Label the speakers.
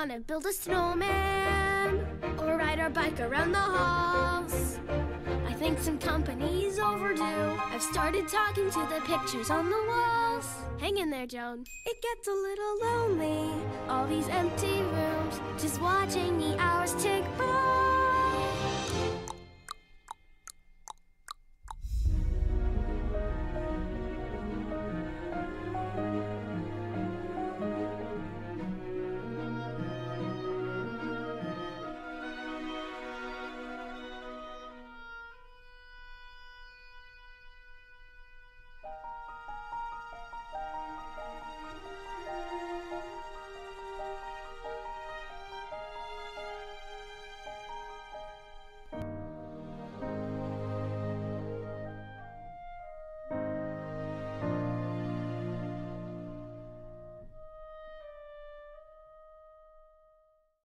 Speaker 1: To build a snowman or ride our bike around the halls? I think some company's overdue. I've started talking to the pictures on the walls. Hang in there, Joan. It gets a little lonely, all these empty rooms, just watching the.